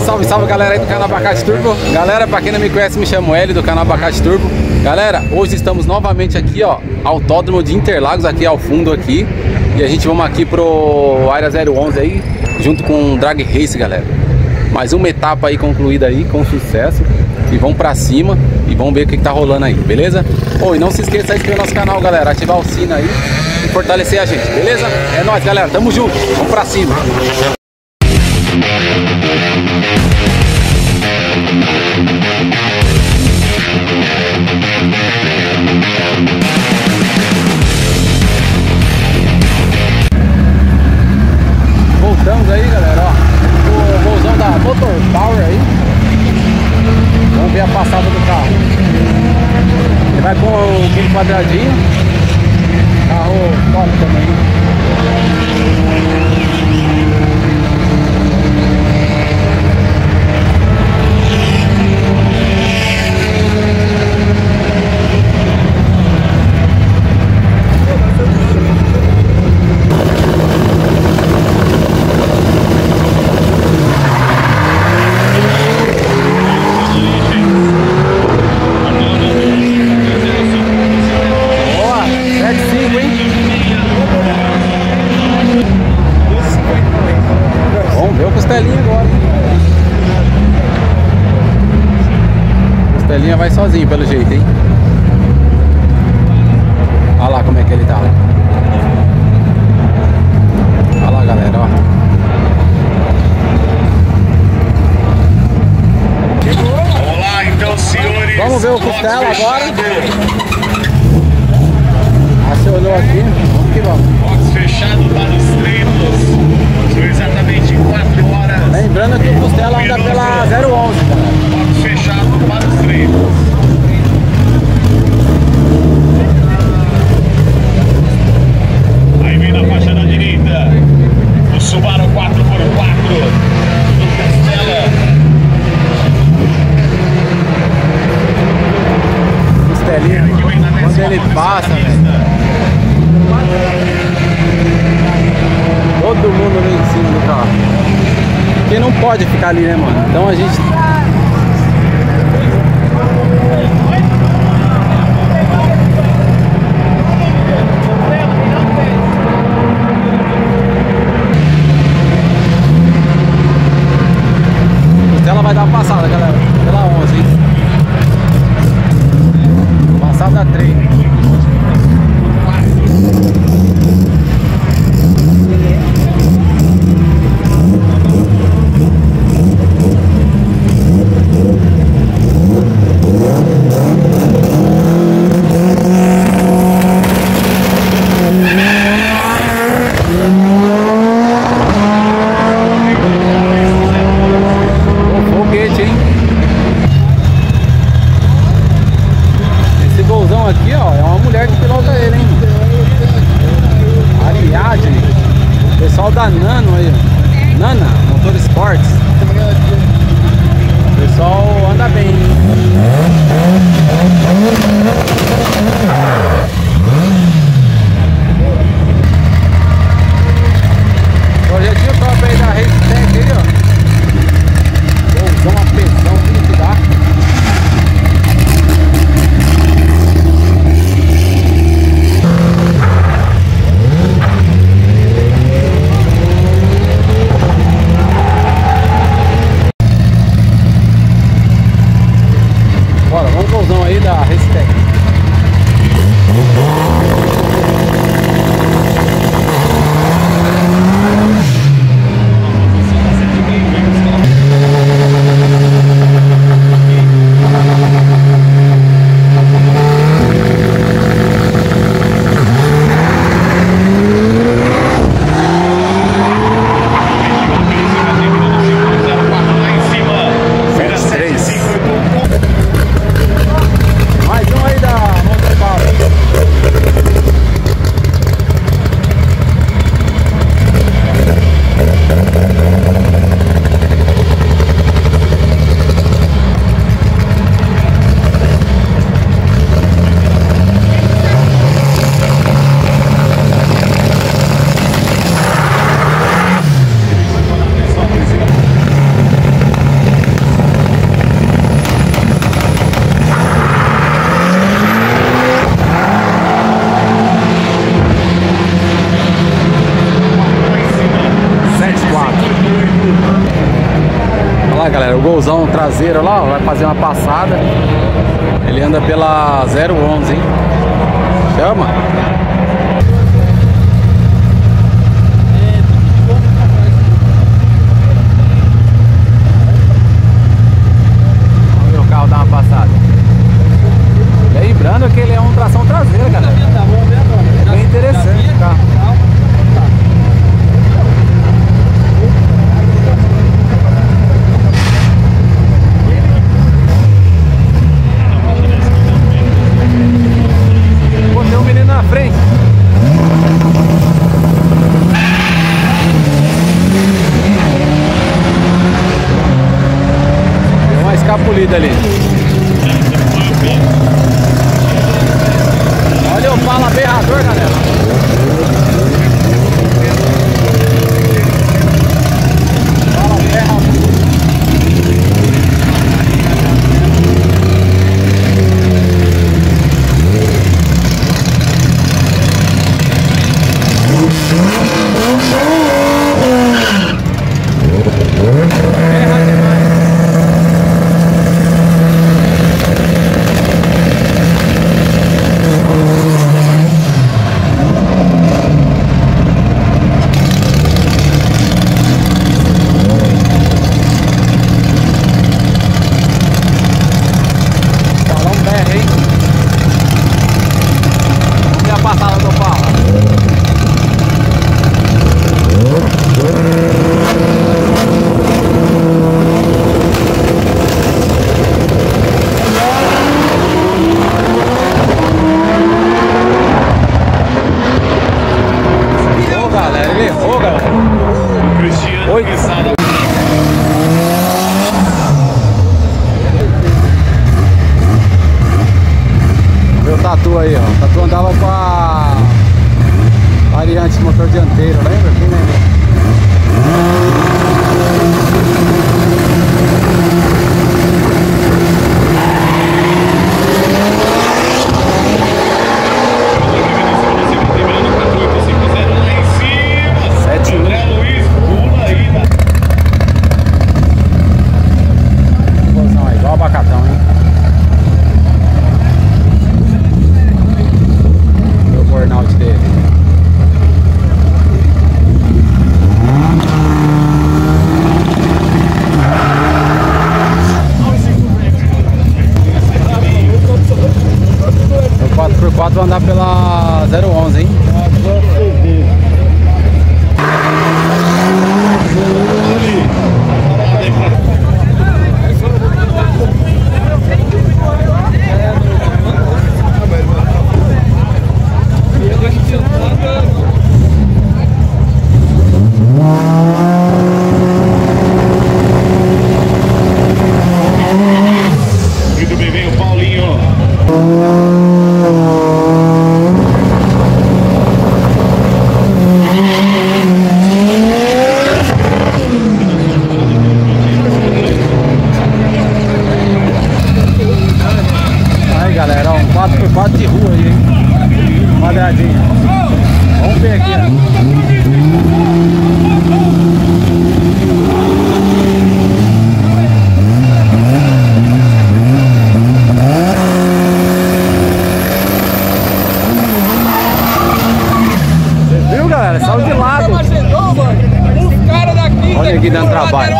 Salve, salve galera aí do canal Abacate Turbo. Galera, pra quem não me conhece, me chamo L do canal Abacate Turbo. Galera, hoje estamos novamente aqui, ó Autódromo de Interlagos, aqui ao fundo aqui. E a gente vamos aqui pro Área 011 aí Junto com o Drag Race, galera. Mais uma etapa aí concluída aí, com sucesso. E vamos pra cima e vamos ver o que, que tá rolando aí, beleza? Oh, e não se esqueça de se inscrever no nosso canal, galera Ativar o sino aí e fortalecer a gente, beleza? É nóis, galera, tamo junto, vamos pra cima quadradinho. Carro top também. Boa, 7,5, hein? Vamos ver o Costelinha agora. Costelinha vai sozinho, pelo jeito, hein? Olha lá como é que ele tá. Olha lá, galera, ó. Vamos lá, então, senhores. Vamos Costela agora. Acionou aqui. Vamos que vamos. Box fechado para os treinos. São exatamente 4 horas. Lembrando que o Costela anda pela 011, galera. Box fechado para os treinos. Aí vem na faixa da direita. O Subaru 4x4 Que vem na Quando ele passa, velho. Todo mundo vem em cima do carro. Porque não pode ficar ali, né, mano? Então a gente. Aí, ó. Tatu andava com a variante motor dianteiro, lembra? Quem lembra? galera. Saiu de lado. Olha aqui dando trabalho.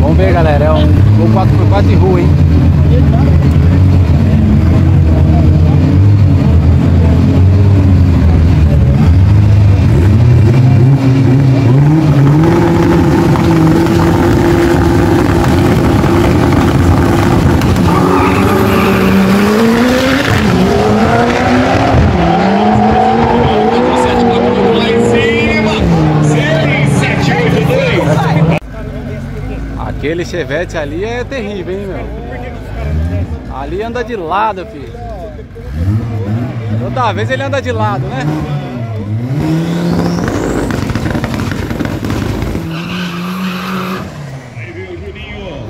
Vamos ver, galera. É um 4x4 de rua, hein? Chevette ali é terrível, hein, meu? Ali anda de lado, filho. Toda vez ele anda de lado, né?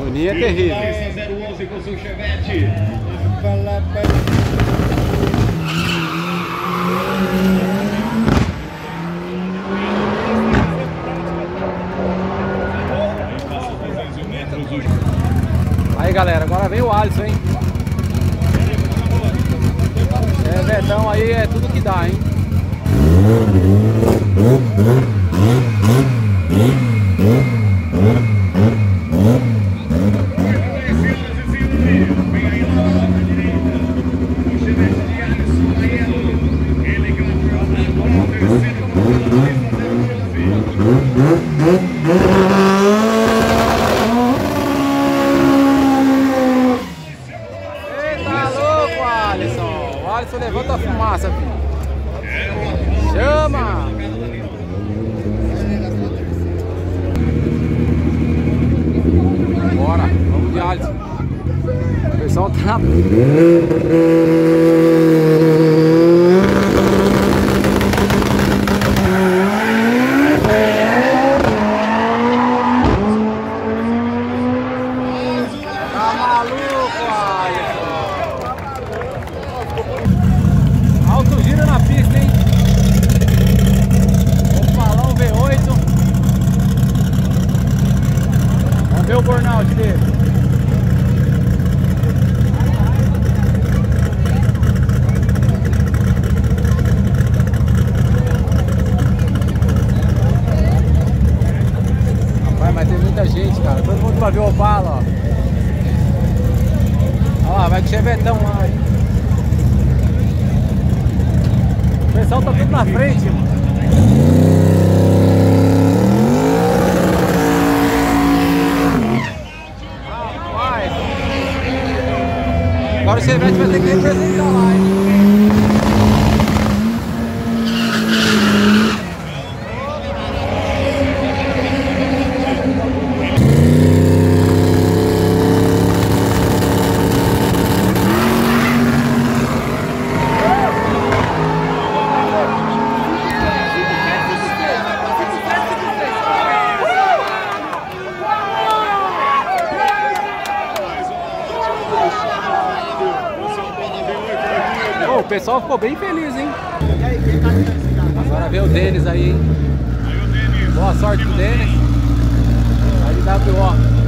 O Juninho é terrível. vem o Alisson, hein? É, Betão aí é tudo que dá, hein? Alisson! O Alisson levanta a fumaça, filho. Chama! Bora, vamos de Alisson. O pessoal. Tá maluco, Alisson? Alto giro na pista, hein? Vamos falar um V8. Vamos ver o burnout dele. Rapaz, mas tem muita gente, cara. Todo mundo vai ver o Opala, ó. Olha lá, vai de chevetão lá, hein? O pessoal tá tudo na frente, mano. Agora o Chevette vai ter que representar lá, hein? Pessoal ficou bem feliz, hein? Agora vê o Denis aí, hein? Boa sorte pro Denis. De WO.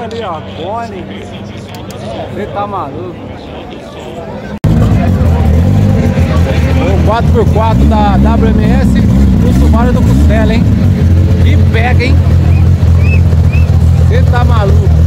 tudo ali, ó. Cone. Você tá maluco. O 4x4 da WMS o Subaru do Costela, hein? Que pega, hein? Você tá maluco.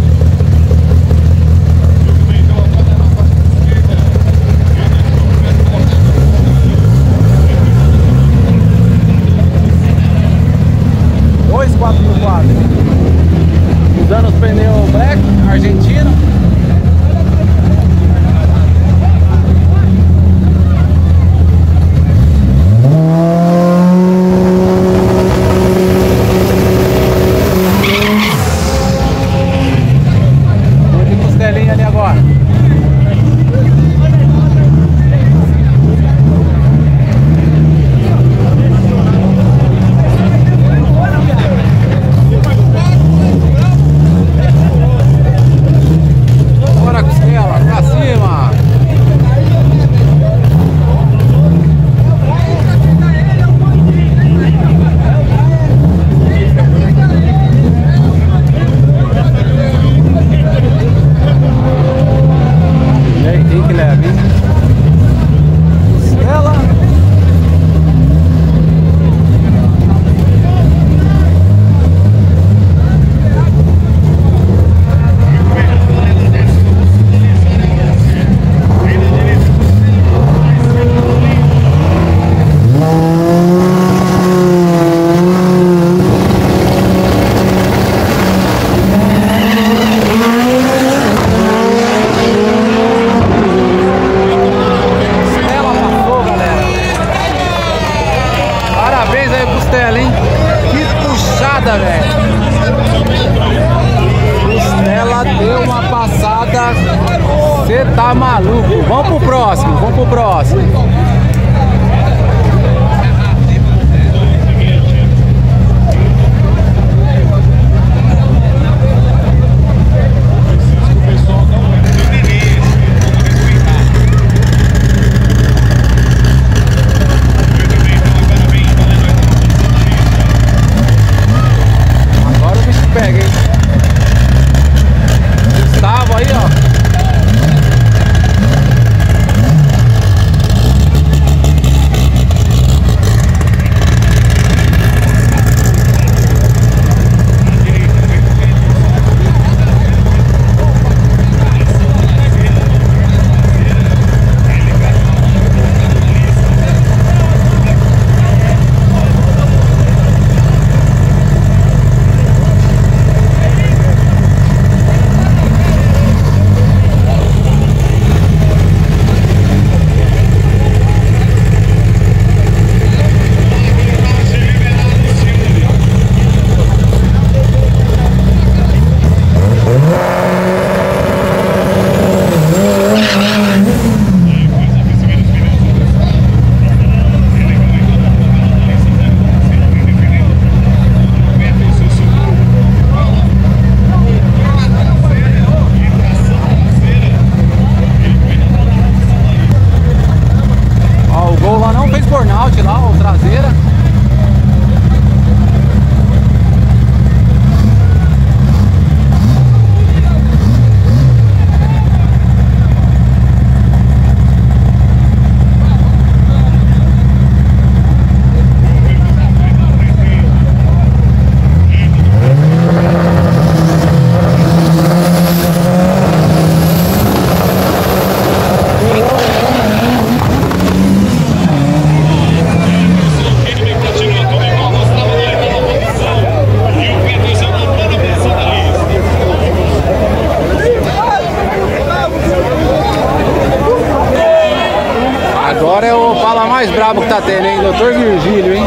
Doutor Virgílio, hein?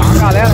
A galera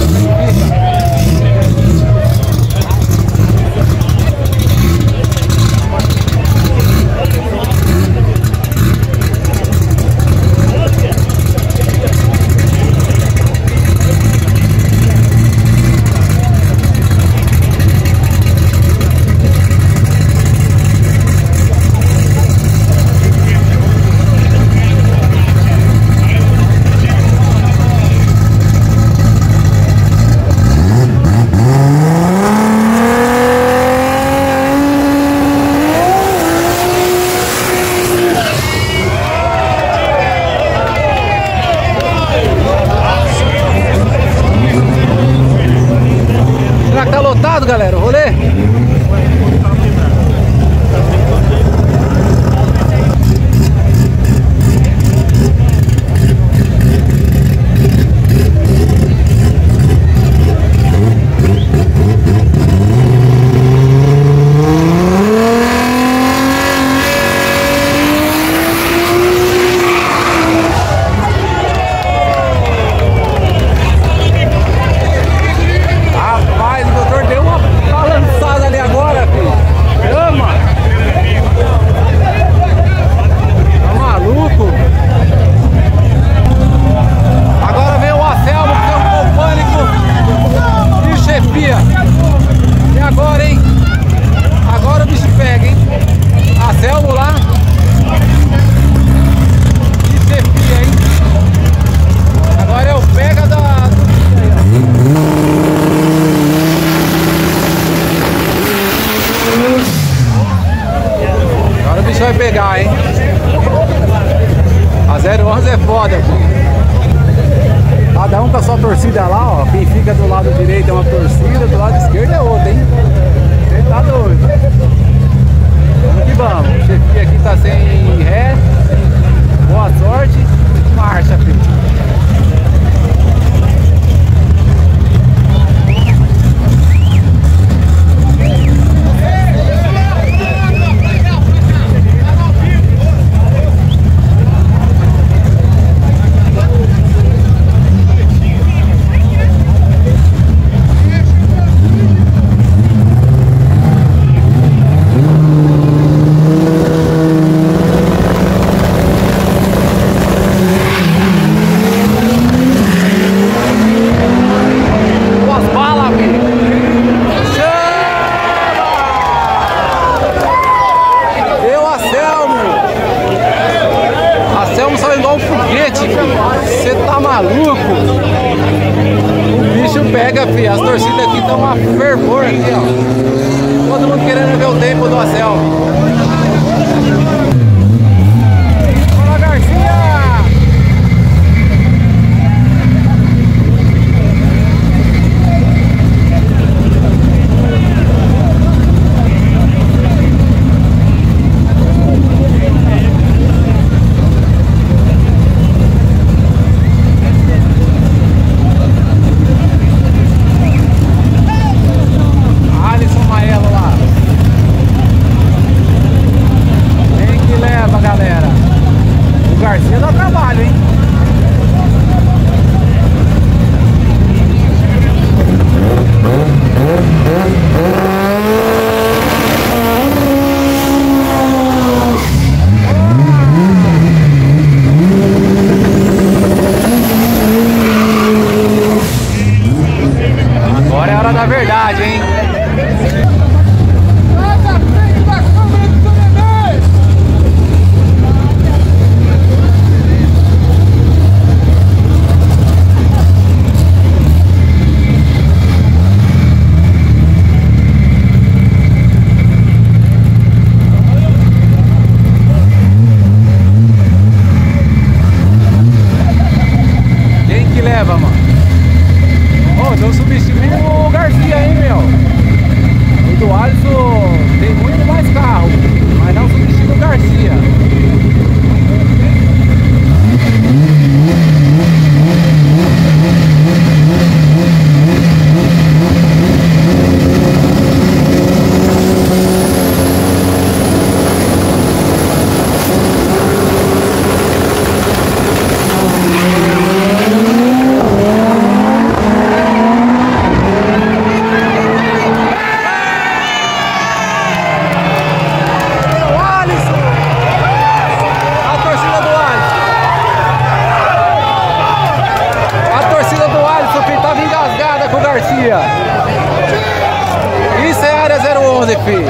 Isso é área 011, filho.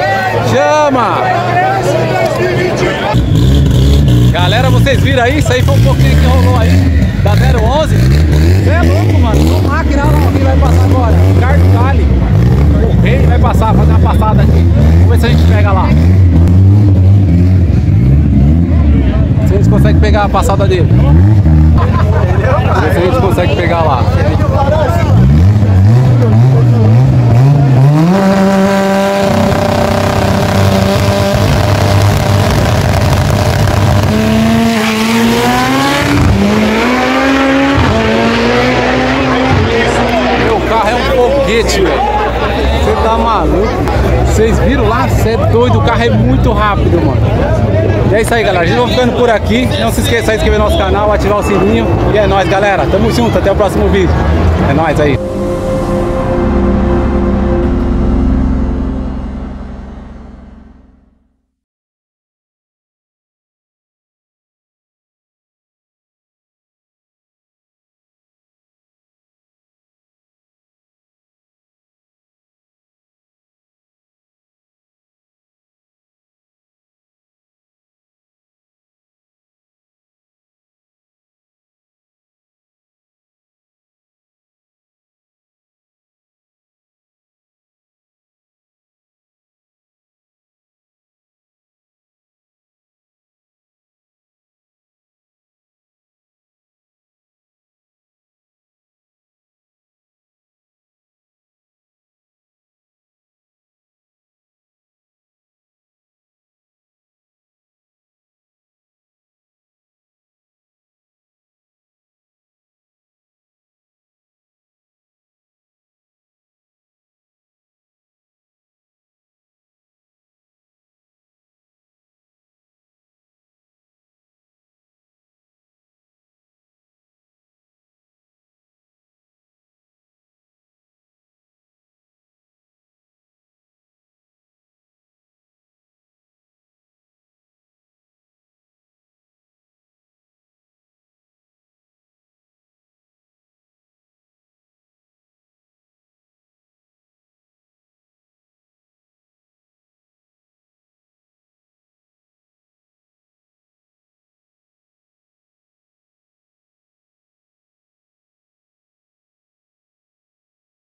Chama! Galera, vocês viram aí? Isso aí foi um pouquinho que rolou aí da 011. Você é louco, mano. Uma máquina lá, alguém vai passar agora. Cartale. O rei vai passar, fazer uma passada aqui. Vamos ver se a gente pega lá. Se eles conseguem pegar a passada dele. Vamos ver se a gente consegue pegar lá. Foguete. Você tá maluco? Vocês viram lá? Você é doido, o carro é muito rápido, mano. E é isso aí, galera. A gente vai ficando por aqui. Não se esqueça de inscrever no nosso canal, ativar o sininho. E é nóis, galera. Tamo junto. Até o próximo vídeo. É nóis aí.